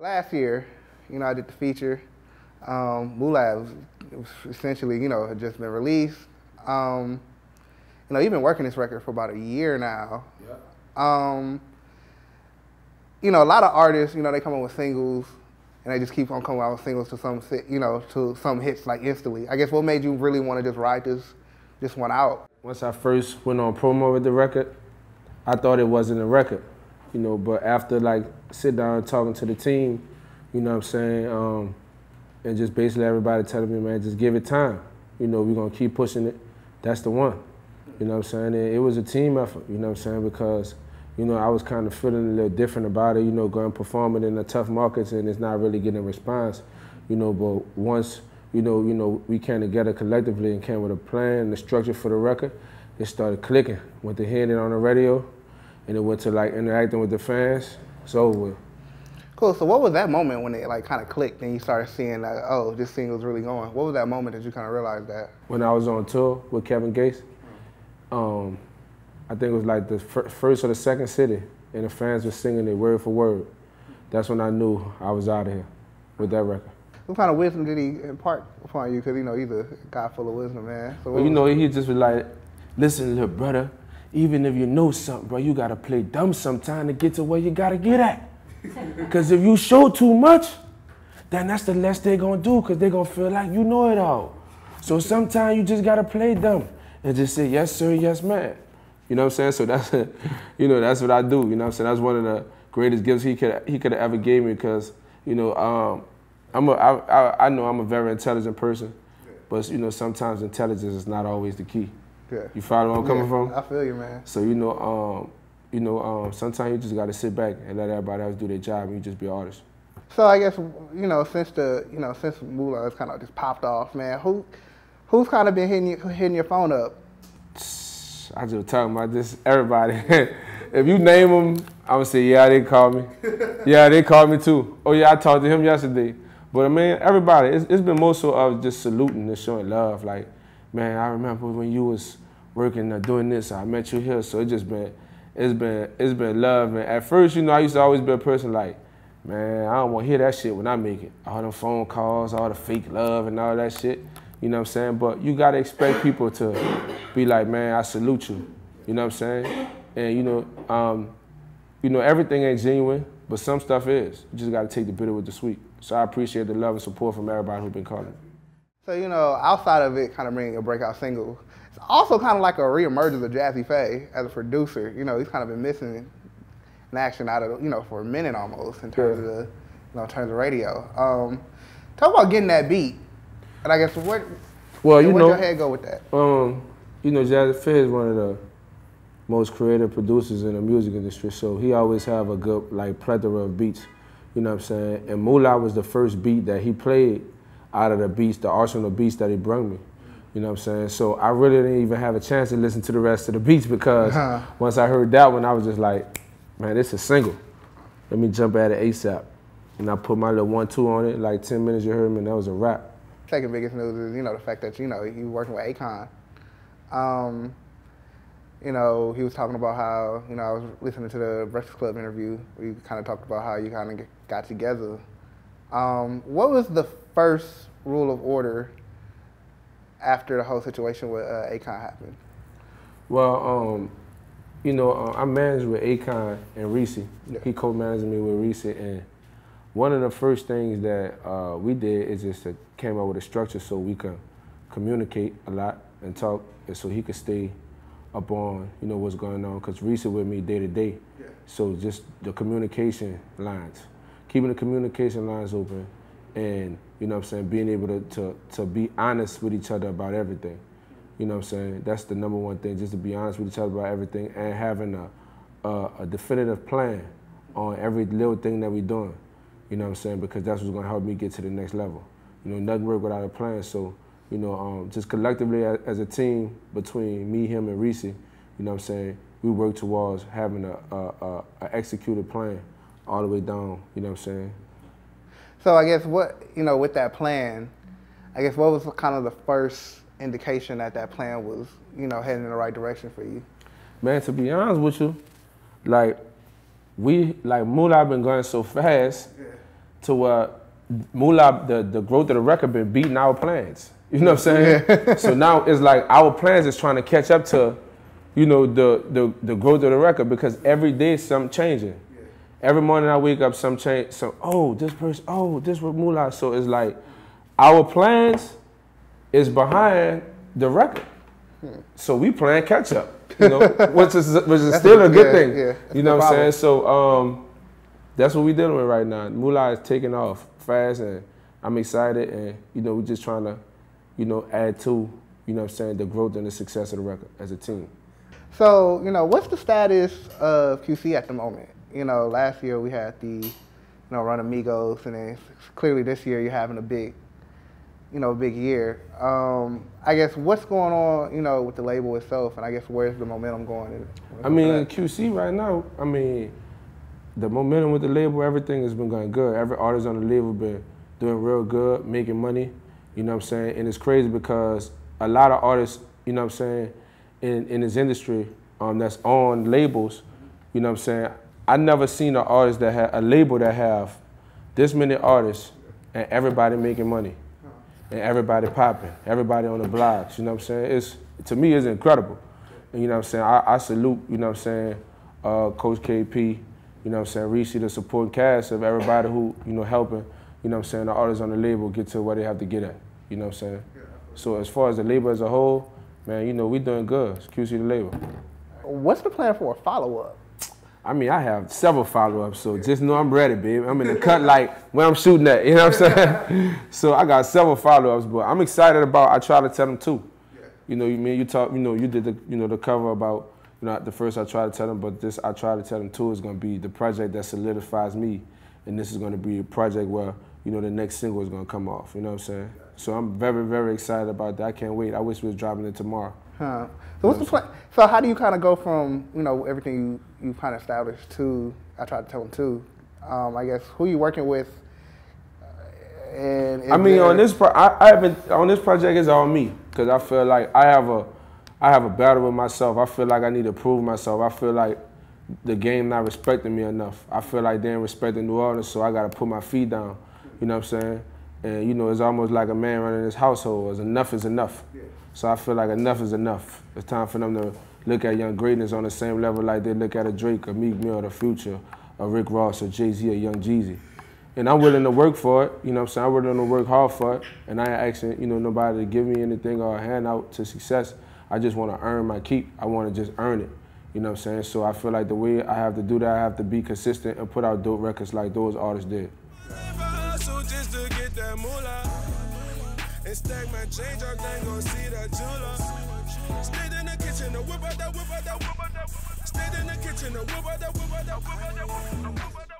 Last year, you know, I did the feature. Um, Moolah was, was essentially, you know, had just been released. Um, you know, you've been working this record for about a year now. Yeah. Um, you know, a lot of artists, you know, they come up with singles and they just keep on coming out with singles to some, you know, to some hits like instantly. I guess what made you really want to just ride this, this one out? Once I first went on promo with the record, I thought it wasn't a record, you know. But after like sit down and talking to the team, you know what I'm saying, um, and just basically everybody telling me, man, just give it time. You know, we're gonna keep pushing it. That's the one. You know what I'm saying? It, it was a team effort. You know what I'm saying? Because you know I was kind of feeling a little different about it. You know, going performing in the tough markets and it's not really getting a response. You know, but once you know, you know, we came together collectively and came with a plan and the structure for the record. It started clicking. Went to hearing it on the radio, and it went to like interacting with the fans. It's over with. Cool. So what was that moment when it like kind of clicked and you started seeing like, oh, this single's really going? What was that moment that you kind of realized that? When I was on tour with Kevin Gates, um, I think it was like the fir- first or the second city, and the fans were singing it word for word. That's when I knew I was out of here with that record. What kind of wisdom did he impart upon you? Because you know he's a guy full of wisdom, man. So But you know, he just was like, listen, little brother, even if you know something, bro, you gotta play dumb sometime to get to where you gotta get at. Cause if you show too much, then that's the less they're gonna do, cause they're gonna feel like you know it all. So sometimes you just gotta play dumb and just say, yes, sir, yes, man. You know what I'm saying? So that's, you know, that's what I do. You know what I'm saying? That's one of the greatest gifts he could he could have ever gave me, because you know, um, I'm a, I, I, I know I'm a very intelligent person, but you know, sometimes intelligence is not always the key. Yeah. You follow where I'm coming Yeah, from? I feel you, man. So you know, um, you know, um, sometimes you just gotta sit back and let everybody else do their job, and you just be an artist. So I guess you know since the you know since Moolah has kind of just popped off, man. Who who's kind of been hitting you, hitting your phone up? I just talking about this. Everybody, if you name them, I'm gonna say, yeah, they called me. yeah, they called me too. Oh yeah, I talked to him yesterday. But I mean, everybody, it's, it's been more so of just saluting and showing love. Like, man, I remember when you was working or doing this. I met you here, so it just been, it's been, it's been love. And at first, you know, I used to always be a person like, man, I don't want to hear that shit when I make it. All them phone calls, all the fake love and all that shit. You know what I'm saying? But you gotta expect people to be like, man, I salute you. You know what I'm saying? And you know, um, you know, everything ain't genuine, but some stuff is. You just gotta take the bitter with the sweet. So I appreciate the love and support from everybody who's been calling. So you know, outside of it, kind of being a breakout single, it's also kind of like a reemergence of Jazze Pha as a producer. You know, he's kind of been missing in action out of you know for a minute almost in terms Yeah. of you know in terms of radio. Um, talk about getting that beat, and I guess what, Well, you know, your head go with that? um, you know, Jazze Pha is one of the most creative producers in the music industry, so he always have a good like plethora of beats. You know what I'm saying? And Moolah was the first beat that he played out of the beats, the arsenal of beats that he brought me. You know what I'm saying? So I really didn't even have a chance to listen to the rest of the beats because Uh-huh. once I heard that one, I was just like, man, this is a single. Let me jump at it ASAP. And I put my little one-two on it, like 10 minutes you heard me, and that was a wrap. Second biggest news is you know the fact that you know you working with Akon. Um, you know he was talking about how you know I was listening to the Breakfast Club interview. where you kind of talked about how you kind of got together. Um, what was the first rule of order after the whole situation with uh, Akon happened? Well, um, you know, uh, I managed with Akon and Reese. Yeah. He co-managed me with Reese, and one of the first things that uh, we did is just to came up with a structure so we could communicate a lot and talk, and so he could stay up on you know what's going on. Cause Reese with me day to day, so just the communication lines, keeping the communication lines open, and you know what I'm saying, being able to to to be honest with each other about everything. You know what I'm saying? That's the number one thing, just to be honest with each other about everything and having a, a, a definitive plan on every little thing that we're doing. You know what I'm saying? Because that's what's gonna help me get to the next level. You know, nothing work without a plan. So, you know, um, just collectively as, as a team between me, him, and Reese, you know what I'm saying? We work towards having a, a, a, a executed plan all the way down. You know what I'm saying? So I guess what you know with that plan, I guess what was kind of the first indication that that plan was you know heading in the right direction for you? Man, to be honest with you, like we like Moolah been going so fast to where Moolah, the, the growth of the record been beating our plans. You know what I'm saying? Yeah. so now it's like our plans is trying to catch up to, you know, the the, the growth of the record because every day something changing. Every morning I wake up, some change. So oh, this person, oh, this was Moolah. So it's like our plans is behind the record. Hmm. So we playing catch up. You know, which is which is still a, a good yeah, thing. Yeah, you know what I'm saying? So um, that's what we dealing with right now. Moolah is taking off fast, and I'm excited, and you know we're just trying to, you know, add to, you know, what I'm saying the growth and the success of the record as a team. So you know, what's the status of QC at the moment? You know, last year we had the, you know, Run Amigos, and then clearly this year you're having a big you know, big year. Um, I guess what's going on, you know, with the label itself, and I guess where's the momentum going? I mean, QC right now. I mean, the momentum with the label, everything has been going good. Every artist on the label been doing real good, making money. You know what I'm saying? And it's crazy because a lot of artists, you know what I'm saying, in in this industry, um, that's on labels. You know what I'm saying? I never seen an artist that had a label that have this many artists and everybody making money and everybody popping, everybody on the blogs. You know what I'm saying? It's to me, it's incredible. And you know what I'm saying? I, I salute. You know what I'm saying? Uh, Coach KP. You know what I'm saying? Reese, the support cast of everybody who you know helping. You know what I'm saying? The artists on the label get to where they have to get at. You know what I'm saying? So as far as the label as a whole, man, you know we doing good. It's QC the label. What's the plan for a follow up? I mean, I have several follow-ups, so just know I'm ready, baby. I'm in the cut like where I'm shooting at, you know what I'm saying? so I got several follow-ups, but I'm excited about. I try to tell them too. You know, you mean you talk, you know, you did the, you know, the cover about, you know, the first I try to tell them, but this I try to tell them too is gonna be the project that solidifies me, and this is gonna be a project where, you know, the next single is gonna come off. You know what I'm saying? So I'm very, very excited about that. I can't wait. I wish we was dropping it tomorrow. Huh. So what's the plan? So how do you kind of go from you know everything you you kind of established to I tried to tell them too. Um, I guess who you working with. Uh, and I mean, on this pro- I, I haven't on this project is all me because I feel like I have a I have a battle with myself. I feel like I need to prove myself. I feel like the game not respecting me enough. I feel like they ain't respecting New Orleans, so I got to put my feet down. You know what I'm saying? And you know, it's almost like a man running his household. As enough is enough. So I feel like enough is enough. It's time for them to look at young greatness on the same level like they look at a Drake, a Meek Mill, the Future, a Rick Ross, a Jay Z, a Young Jeezy. And I'm willing to work for it. You know what I'm saying? I'm willing to work hard for it. And I ain't asking, you know, nobody to give me anything or a handout to success. I just want to earn my keep. I want to just earn it. You know what I'm saying? So I feel like the way I have to do that, I have to be consistent and put out dope records like those artists did. And stack my change up, then gon' see that jeweler. Stayed in the kitchen, the whip out that whip out that whip out that whip. In the kitchen, the whip out that whip out that whip out that whip out that whip.